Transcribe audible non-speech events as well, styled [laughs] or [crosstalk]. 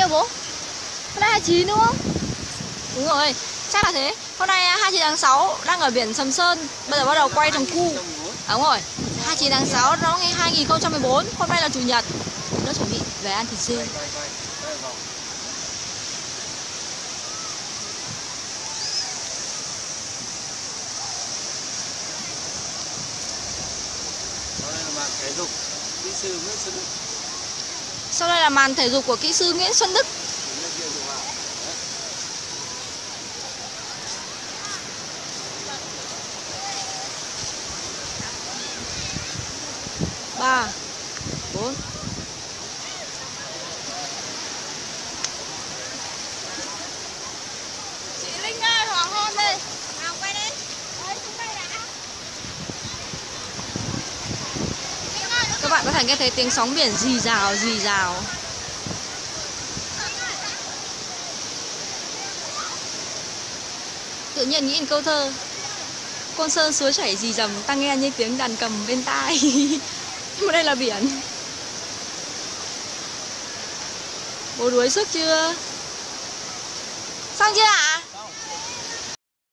nhiêu bố? Hôm nay 29 đúng không? Đúng rồi, chắc là thế. Hôm nay 29 tháng 6 đang ở biển Sầm Sơn Bây giờ bắt đầu quay thằng cu. À, Đúng rồi. 29 tháng 6 nó ngày 2014 Hôm nay là Chủ nhật. Nó chuẩn bị về ăn thịt dê thể dục kỹ sư Nguyễn Xuân Đức sau đây là màn thể dục của kỹ sư Nguyễn Xuân Đức. Ba bốn. Bạn có thể nghe thấy tiếng sóng biển rì rào rì rào. Tự nhiên nghĩ đến câu thơ, con sơn suối chảy rì rầm, ta nghe như tiếng đàn cầm bên tai. [laughs] Nhưng mà đây là biển. Bố đuối sức chưa? Xong chưa ạ?